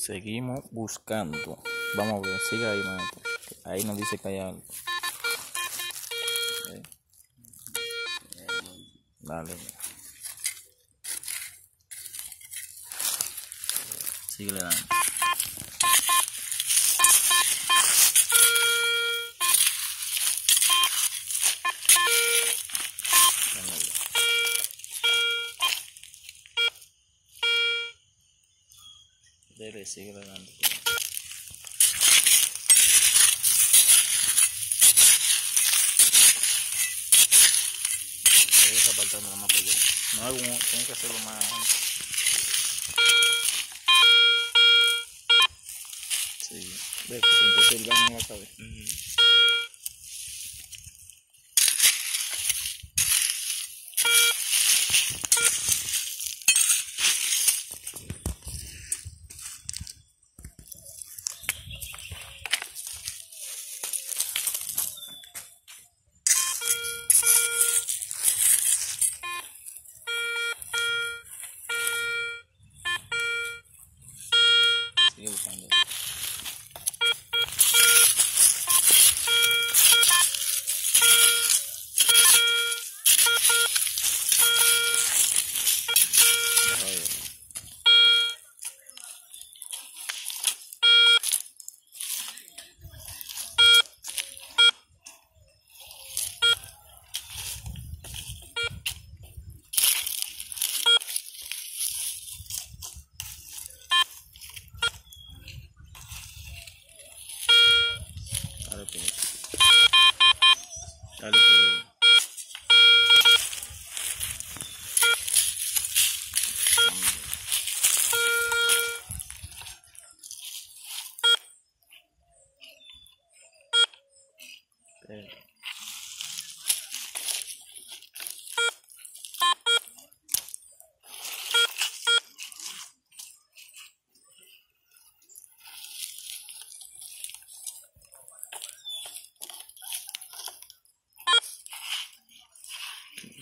Seguimos buscando. Vamos a ver, sigue ahí, maestro. Ahí nos dice que hay algo. Dale. Sigue dando. Dele, sigue dando. Debes apartando la más pequeña. No hay un, tiene que hacerlo más. Sí, ve que se el baño en la cabeza. Sigue buscando. பண்ணுங்கள் Espera.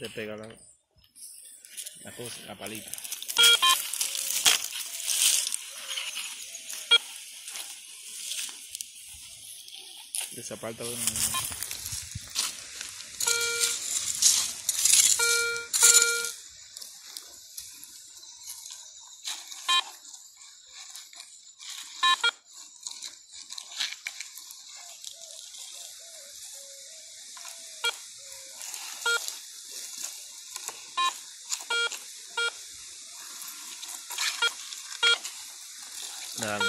Le pega la, la cosa, la palita. Desaparta de Dale.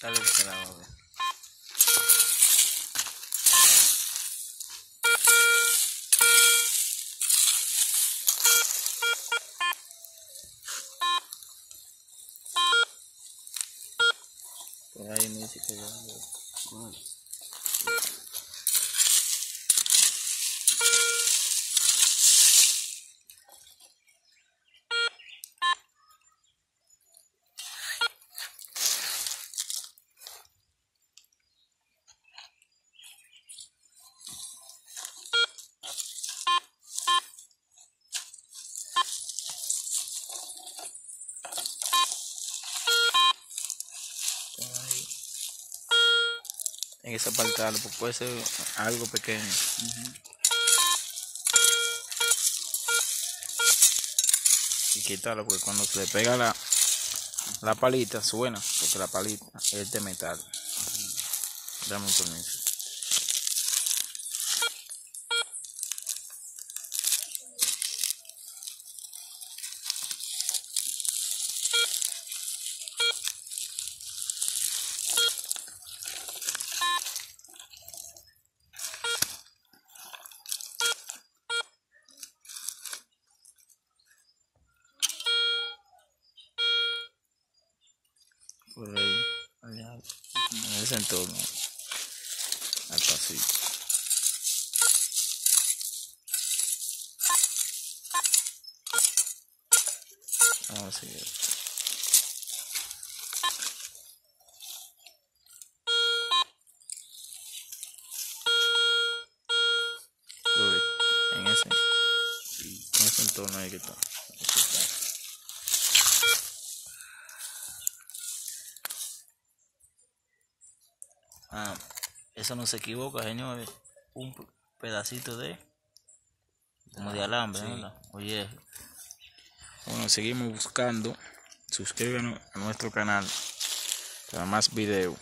Dale de este lado, a ver. Por ahí me dice En esa parte algo, pues puede ser algo pequeño. Y quitarlo porque cuando se le pega la, la palita suena, porque la palita es de metal. Dame un permiso. dejar en ese entorno al pasillo. Así es. en ese, en ese entorno ahí que está. Ah, eso no se equivoca, señores. Un pedacito de como de alambre, ¿verdad? Oye. Bueno, seguimos buscando. Suscríbanos a nuestro canal para más videos.